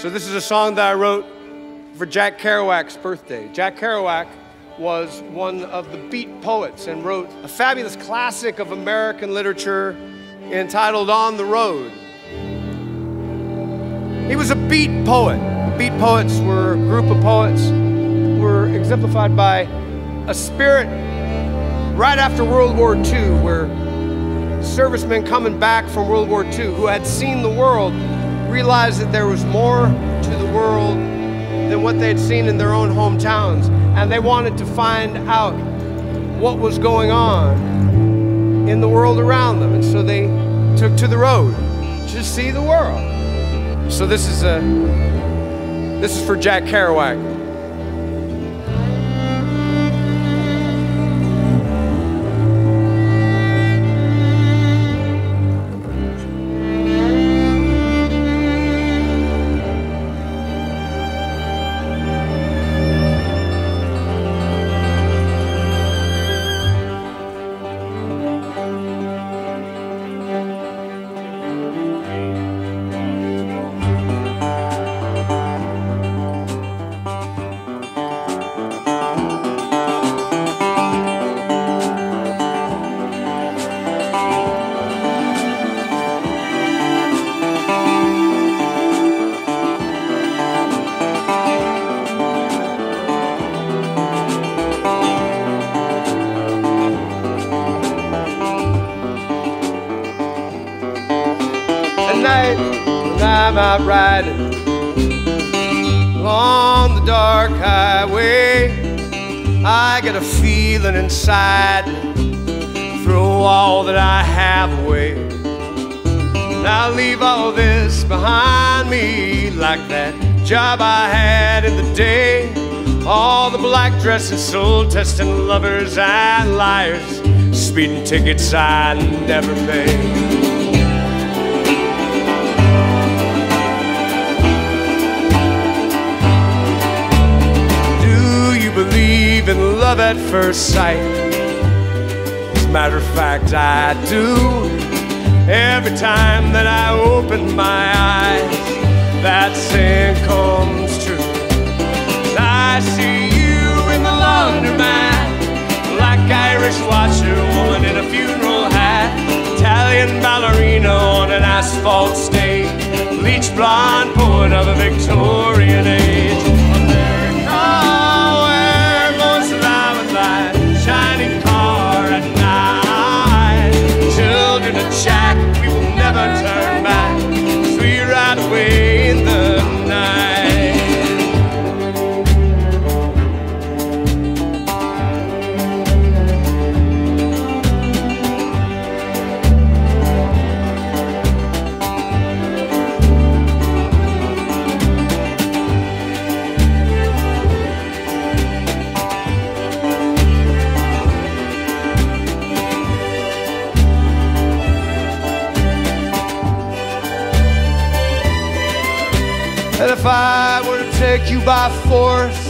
So this is a song that I wrote for Jack Kerouac's birthday. Jack Kerouac was one of the beat poets and wrote a fabulous classic of American literature entitled On the Road. He was a beat poet. Beat poets were a group of poets were exemplified by a spirit right after World War II where servicemen coming back from World War II who had seen the world realized that there was more to the world than what they had seen in their own hometowns. And they wanted to find out what was going on in the world around them. And so they took to the road to see the world. So this is a this is for Jack Kerouac. When I'm out riding along the dark highway. I get a feeling inside throw all that I have away. And I leave all this behind me like that job I had in the day. All the black dresses, soul testing lovers and liars, speeding tickets I never paid. Love at first sight. As a matter of fact, I do. Every time that I open my eyes, that saying comes true. I see you in the laundromat, black Irish washerwoman in a funeral hat, Italian ballerina on an asphalt stage, bleach blonde poet of a Victorian if I were to take you by force,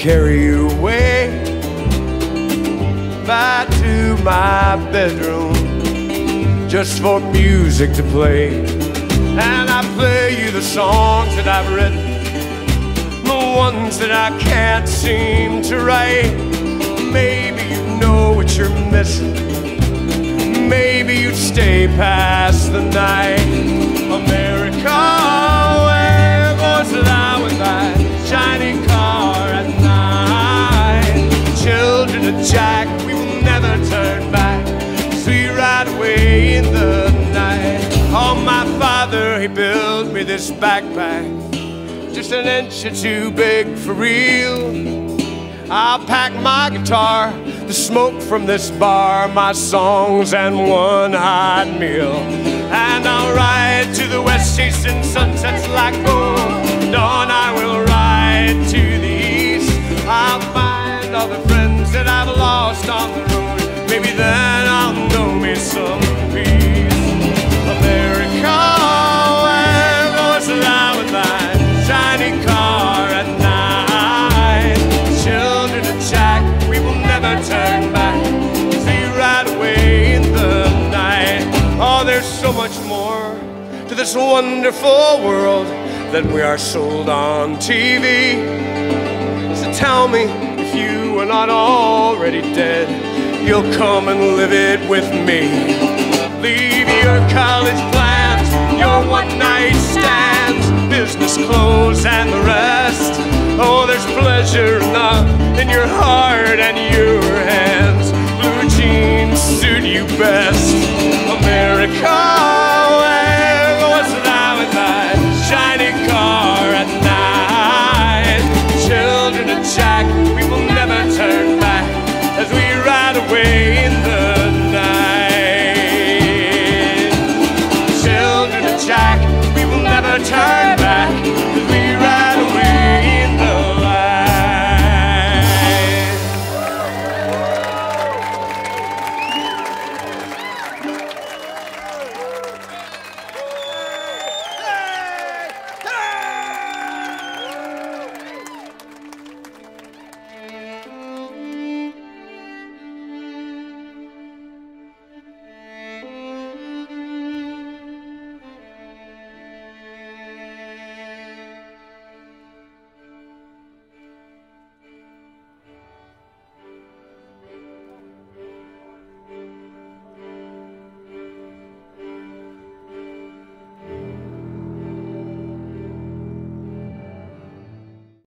carry you away back to my bedroom just for music to play. And I play you the songs that I've written, the ones that I can't seem to write. Maybe you know what you're missing. Maybe you'd stay past the night. Father, he built me this backpack, just an inch or two big for real. I'll pack my guitar, the smoke from this bar, my songs, and one hot meal. And I'll ride to the west, chasing sunsets like gold. Dawn, I will ride to the east. I'll find all the friends that I've lost on the never turn back. See right away in the night. Oh, there's so much more to this wonderful world than we are sold on TV. So tell me if you are not already dead, you'll come and live it with me. Leave your college plans, your one night stands, business clothes, and the rest. Oh, there's pleasure enough your heart and your hands. Blue jeans suit you best. America,